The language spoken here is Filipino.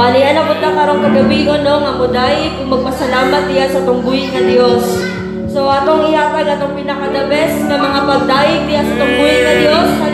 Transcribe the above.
Ali ana pud na karong kagabi ko no nga moday kung magpasalamat diya sa tungbuhin nga Dios. So atong ihatag atong pinaka the best nga mga pagdaig diya sa tungbuhin nga Dios.